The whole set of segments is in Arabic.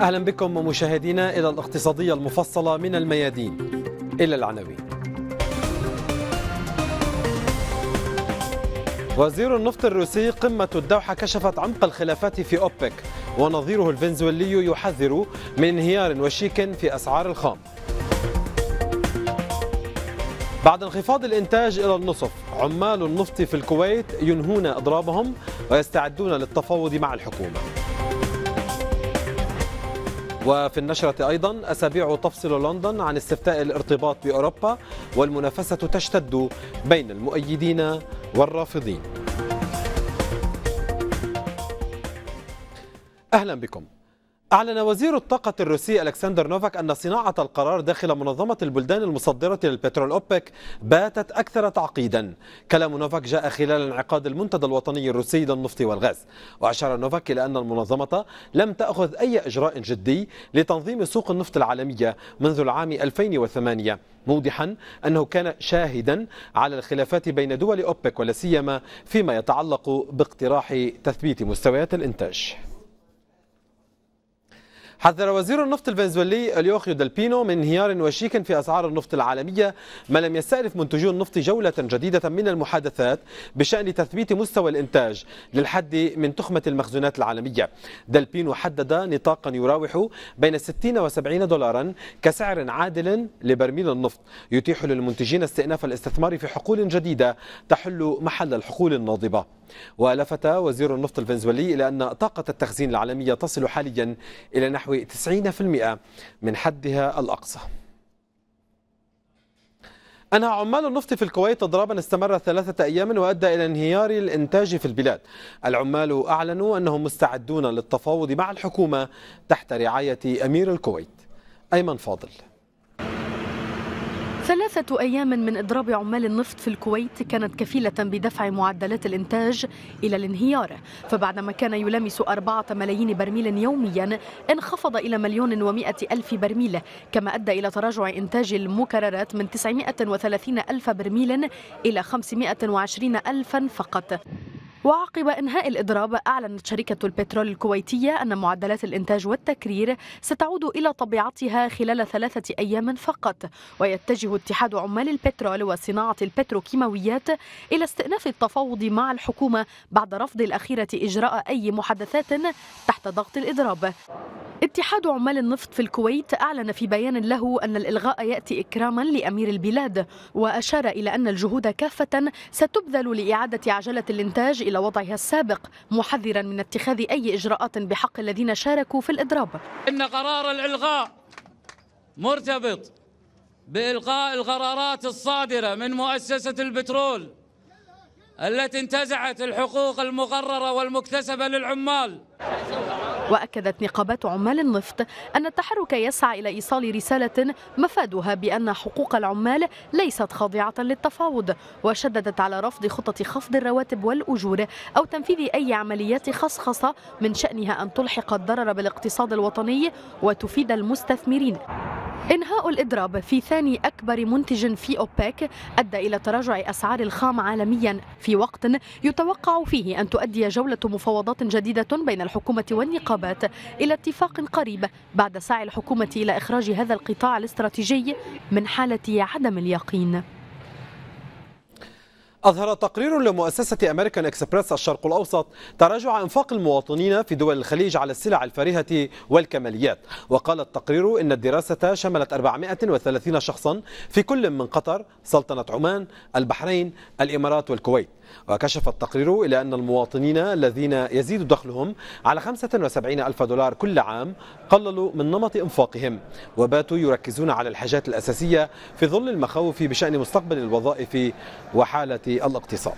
أهلا بكم مشاهدينا إلى الاقتصادية المفصلة من الميادين إلى العناوين. وزير النفط الروسي قمة الدوحة كشفت عمق الخلافات في أوبك ونظيره الفنزويلي يحذر من انهيار وشيك في أسعار الخام. بعد انخفاض الإنتاج إلى النصف عمال النفط في الكويت ينهون إضرابهم ويستعدون للتفاوض مع الحكومة. وفي النشرة أيضا أسابيع تفصل لندن عن استفتاء الارتباط بأوروبا والمنافسة تشتد بين المؤيدين والرافضين. أهلا بكم. أعلن وزير الطاقة الروسي ألكسندر نوفاك أن صناعة القرار داخل منظمة البلدان المصدرة للبترول أوبك باتت أكثر تعقيدا. كلام نوفاك جاء خلال انعقاد المنتدى الوطني الروسي للنفط والغاز. وأشار نوفاك إلى أن المنظمة لم تأخذ أي إجراء جدي لتنظيم سوق النفط العالمية منذ العام 2008 موضحا أنه كان شاهدا على الخلافات بين دول أوبك ولا سيما فيما يتعلق باقتراح تثبيت مستويات الإنتاج. حذر وزير النفط الفنزويلي اليوخيو دالبينو من انهيار وشيك في أسعار النفط العالمية ما لم يستأنف منتجو النفط جولة جديدة من المحادثات بشأن تثبيت مستوى الإنتاج للحد من تخمة المخزونات العالمية. دالبينو حدد نطاقا يراوح بين 60 و 70 دولارا كسعر عادل لبرميل النفط يتيح للمنتجين استئناف الاستثمار في حقول جديدة تحل محل الحقول الناضبة. ولفت وزير النفط الفنزويلي إلى أن طاقة التخزين العالمية تصل حاليا إلى نحو 90% من حدها الأقصى. أنهى عمال النفط في الكويت إضرابا استمر ثلاثة أيام وأدى إلى انهيار الإنتاج في البلاد. العمال أعلنوا أنهم مستعدون للتفاوض مع الحكومة تحت رعاية أمير الكويت. أيمن فاضل. ثلاثة أيام من إضراب عمال النفط في الكويت كانت كفيلة بدفع معدلات الإنتاج إلى الانهيار. فبعدما كان يلامس أربعة ملايين برميل يوميا انخفض إلى مليون ومائة ألف برميل كما أدى إلى تراجع إنتاج المكررات من 930 ألف برميل إلى 520 ألفا فقط. وعقب إنهاء الإضراب أعلنت شركة البترول الكويتية أن معدلات الإنتاج والتكرير ستعود إلى طبيعتها خلال ثلاثة أيام فقط. ويتجه اتحاد عمال البترول وصناعة البتروكيماويات إلى استئناف التفاوض مع الحكومة بعد رفض الأخيرة إجراء أي محادثات تحت ضغط الإضراب. اتحاد عمال النفط في الكويت أعلن في بيان له أن الإلغاء يأتي إكراما لأمير البلاد وأشار إلى أن الجهود كافة ستبذل لإعادة عجلة الإنتاج إلى وضعها السابق محذرا من اتخاذ أي إجراءات بحق الذين شاركوا في الإضراب. إن قرار الإلغاء مرتبط بإلغاء القرارات الصادرة من مؤسسة البترول التي انتزعت الحقوق المقررة والمكتسبة للعمال. وأكدت نقابات عمال النفط أن التحرك يسعى إلى إيصال رسالة مفادها بأن حقوق العمال ليست خاضعة للتفاوض وشددت على رفض خطط خفض الرواتب والأجور أو تنفيذ أي عمليات خصخصة من شأنها أن تلحق الضرر بالاقتصاد الوطني وتفيد المستثمرين. إنهاء الإضراب في ثاني أكبر منتج في أوبك أدى إلى تراجع أسعار الخام عالميا. في وقت يتوقع فيه أن تؤدي جولة مفاوضات جديدة بين الحكومة والنقابات إلى اتفاق قريب بعد سعي الحكومة إلى إخراج هذا القطاع الاستراتيجي من حالة عدم اليقين. أظهر تقرير لمؤسسة أمريكان إكسبريس الشرق الأوسط تراجع إنفاق المواطنين في دول الخليج على السلع الفارهة والكماليات. وقال التقرير إن الدراسة شملت 430 شخصا في كل من قطر سلطنة عمان البحرين الإمارات والكويت. وكشف التقرير إلى أن المواطنين الذين يزيد دخلهم على 75 ألف دولار كل عام قللوا من نمط إنفاقهم. وباتوا يركزون على الحاجات الأساسية في ظل المخاوف بشأن مستقبل الوظائف وحالة الاقتصاد.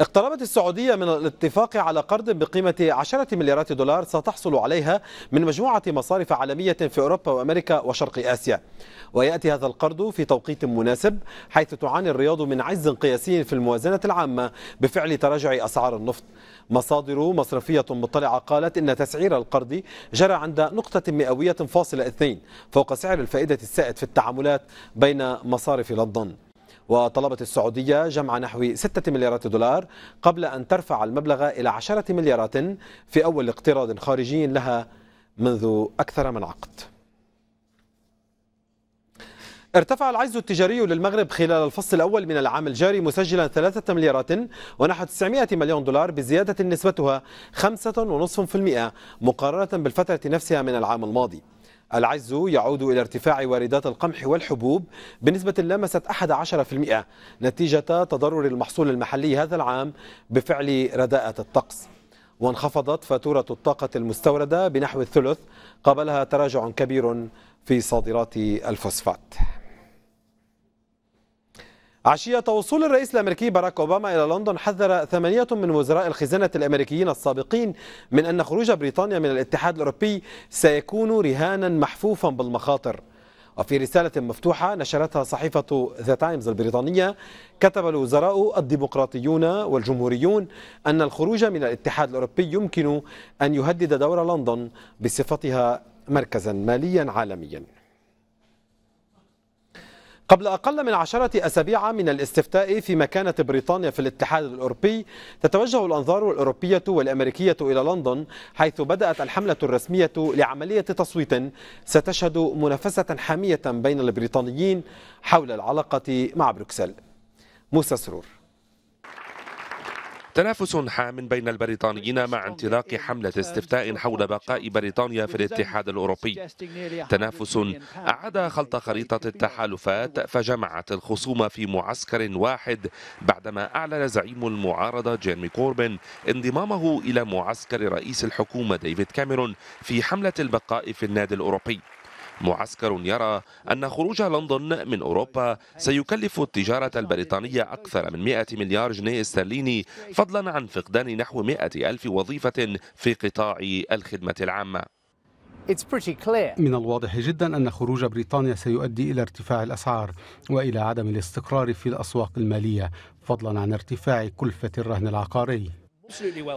اقتربت السعودية من الاتفاق على قرض بقيمة عشرة مليارات دولار ستحصل عليها من مجموعة مصارف عالمية في أوروبا وأمريكا وشرق آسيا. ويأتي هذا القرض في توقيت مناسب حيث تعاني الرياض من عجز قياسي في الموازنة العامة بفعل تراجع أسعار النفط. مصادر مصرفية مطلعة قالت إن تسعير القرض جرى عند نقطة مئوية فاصلة اثنين فوق سعر الفائدة السائد في التعاملات بين مصارف لندن. وطلبت السعودية جمع نحو 6 مليارات دولار قبل أن ترفع المبلغ إلى 10 مليارات في أول اقتراض خارجي لها منذ أكثر من عقد. ارتفع العجز التجاري للمغرب خلال الفصل الأول من العام الجاري مسجلا 3 مليارات ونحو 900 مليون دولار بزيادة نسبتها 5.5% مقارنة بالفترة نفسها من العام الماضي. العجز يعود إلى ارتفاع واردات القمح والحبوب بنسبة لمست 11% نتيجة تضرر المحصول المحلي هذا العام بفعل رداءة الطقس. وانخفضت فاتورة الطاقة المستوردة بنحو الثلث قبلها تراجع كبير في صادرات الفوسفات. عشية وصول الرئيس الأمريكي باراك أوباما إلى لندن حذر ثمانية من وزراء الخزانة الأمريكيين السابقين من أن خروج بريطانيا من الاتحاد الأوروبي سيكون رهانا محفوفا بالمخاطر. وفي رسالة مفتوحة نشرتها صحيفة ذا تايمز البريطانية كتب الوزراء الديمقراطيون والجمهوريون أن الخروج من الاتحاد الأوروبي يمكن أن يهدد دور لندن بصفتها مركزا ماليا عالميا. قبل أقل من عشرة أسابيع من الاستفتاء في مكانة بريطانيا في الاتحاد الأوروبي تتوجه الأنظار الأوروبية والأمريكية إلى لندن حيث بدأت الحملة الرسمية لعملية تصويت ستشهد منافسة حامية بين البريطانيين حول العلاقة مع بروكسل. موسى سرور. تنافس حام بين البريطانيين مع انطلاق حملة استفتاء حول بقاء بريطانيا في الاتحاد الأوروبي. تنافس أعاد خلط خريطة التحالفات فجمعت الخصوم في معسكر واحد بعدما أعلن زعيم المعارضة جيرمي كوربن انضمامه إلى معسكر رئيس الحكومة ديفيد كاميرون في حملة البقاء في النادي الأوروبي. معسكر يرى أن خروج لندن من أوروبا سيكلف التجارة البريطانية أكثر من 100 مليار جنيه استرليني فضلا عن فقدان نحو 100 ألف وظيفة في قطاع الخدمة العامة. من الواضح جدا أن خروج بريطانيا سيؤدي إلى ارتفاع الأسعار وإلى عدم الاستقرار في الأسواق المالية فضلا عن ارتفاع كلفة الرهن العقاري.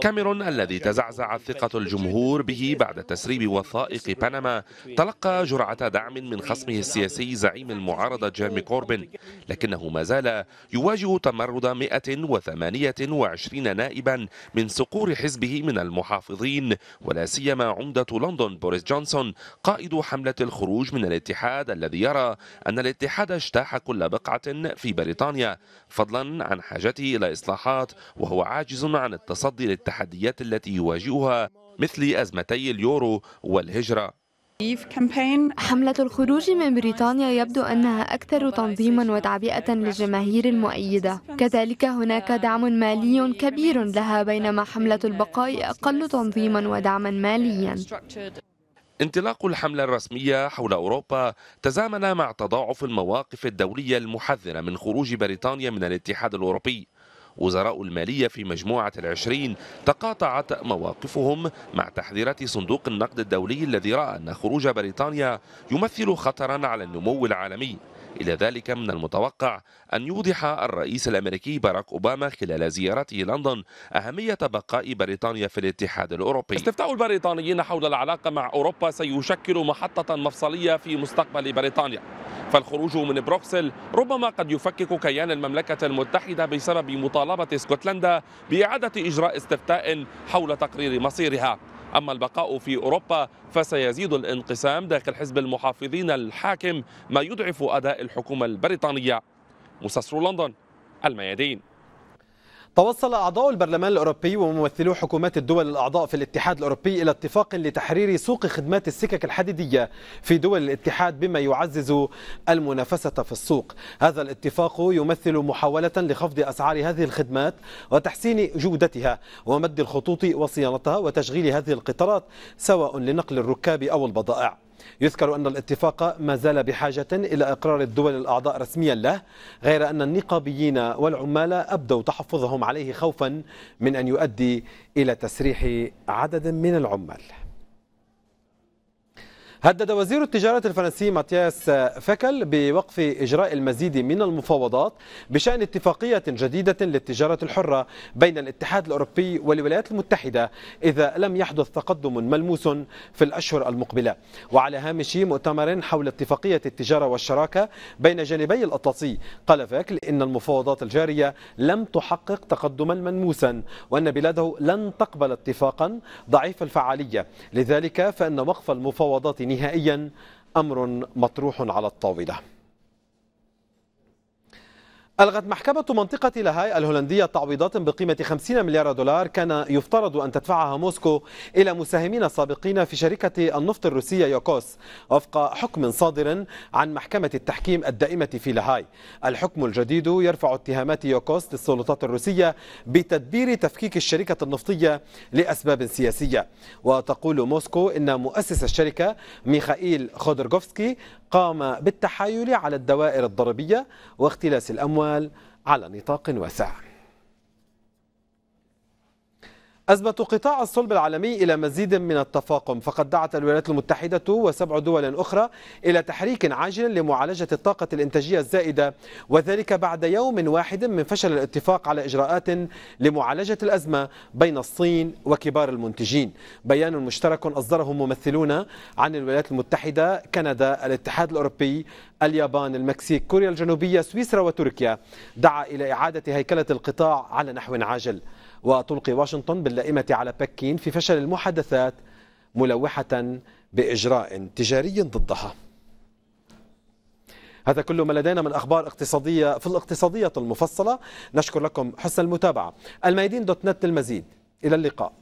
كاميرون الذي تزعزعت ثقة الجمهور به بعد تسريب وثائق بنما تلقى جرعة دعم من خصمه السياسي زعيم المعارضة جيرمي كوربن. لكنه ما زال يواجه تمرد 128 نائبا من صقور حزبه من المحافظين ولا سيما عمدة لندن. بوريس جونسون قائد حملة الخروج من الاتحاد الذي يرى أن الاتحاد اجتاح كل بقعة في بريطانيا فضلا عن حاجته إلى إصلاحات وهو عاجز عن التصدي للتحديات التي يواجهها مثل أزمتي اليورو والهجرة. حملة الخروج من بريطانيا يبدو أنها أكثر تنظيما وتعبئة للجماهير المؤيدة. كذلك هناك دعم مالي كبير لها بينما حملة البقاء أقل تنظيما ودعما ماليا. انطلاق الحملة الرسمية حول أوروبا تزامن مع تضاعف المواقف الدولية المحذرة من خروج بريطانيا من الاتحاد الأوروبي. وزراء المالية في مجموعة العشرين تقاطعت مواقفهم مع تحذيرات صندوق النقد الدولي الذي رأى أن خروج بريطانيا يمثل خطرا على النمو العالمي. إلى ذلك من المتوقع أن يوضح الرئيس الأمريكي باراك أوباما خلال زيارته لندن أهمية بقاء بريطانيا في الاتحاد الأوروبي. استفتاء البريطانيين حول العلاقة مع أوروبا سيشكل محطة مفصلية في مستقبل بريطانيا. فالخروج من بروكسل ربما قد يفكك كيان المملكة المتحدة بسبب مطالبة اسكتلندا بإعادة إجراء استفتاء حول تقرير مصيرها. أما البقاء في أوروبا فسيزيد الانقسام داخل حزب المحافظين الحاكم ما يضعف أداء الحكومة البريطانية. مستصر لندن الميادين. توصل أعضاء البرلمان الأوروبي وممثلو حكومات الدول الأعضاء في الاتحاد الأوروبي إلى اتفاق لتحرير سوق خدمات السكك الحديدية في دول الاتحاد بما يعزز المنافسة في السوق. هذا الاتفاق يمثل محاولة لخفض أسعار هذه الخدمات وتحسين جودتها ومد الخطوط وصيانتها وتشغيل هذه القطارات سواء لنقل الركاب أو البضائع. يذكر أن الاتفاق ما زال بحاجة إلى إقرار الدول الأعضاء رسميا له غير أن النقابيين والعمال أبدوا تحفظهم عليه خوفا من أن يؤدي إلى تسريح عدد من العمال. هدد وزير التجارة الفرنسي ماتياس فكل بوقف إجراء المزيد من المفاوضات بشأن اتفاقية جديدة للتجارة الحرة بين الاتحاد الأوروبي والولايات المتحدة إذا لم يحدث تقدم ملموس في الأشهر المقبلة. وعلى هامش مؤتمر حول اتفاقية التجارة والشراكة بين جانبي الأطلسي قال فاكل إن المفاوضات الجارية لم تحقق تقدما ملموسا وأن بلاده لن تقبل اتفاقا ضعيف الفعالية. لذلك فإن وقف المفاوضات نهائيا أمر مطروح على الطاولة. ألغت محكمة منطقة لاهاي الهولندية تعويضات بقيمة 50 مليار دولار كان يفترض أن تدفعها موسكو إلى مساهمين سابقين في شركة النفط الروسية يوكوس وفق حكم صادر عن محكمة التحكيم الدائمة في لاهاي. الحكم الجديد يرفع اتهامات يوكوس للسلطات الروسية بتدبير تفكيك الشركة النفطية لأسباب سياسية. وتقول موسكو إن مؤسس الشركة ميخائيل خودرغوفسكي قام بالتحايل على الدوائر الضريبية واختلاس الأموال على نطاق واسع. أزمة قطاع الصلب العالمي إلى مزيد من التفاقم فقد دعت الولايات المتحدة وسبع دول أخرى إلى تحريك عاجل لمعالجة الطاقة الإنتاجية الزائدة وذلك بعد يوم واحد من فشل الاتفاق على إجراءات لمعالجة الأزمة بين الصين وكبار المنتجين. بيان مشترك أصدره ممثلون عن الولايات المتحدة كندا الاتحاد الأوروبي اليابان المكسيك كوريا الجنوبية سويسرا وتركيا. دعا إلى إعادة هيكلة القطاع على نحو عاجل. وتلقي واشنطن باللائمة على بكين في فشل المحادثات ملوحة بإجراء تجاري ضدها. هذا كل ما لدينا من أخبار اقتصادية في الاقتصادية المفصلة. نشكر لكم حسن المتابعة. الميادين دوت نت للمزيد. إلى اللقاء.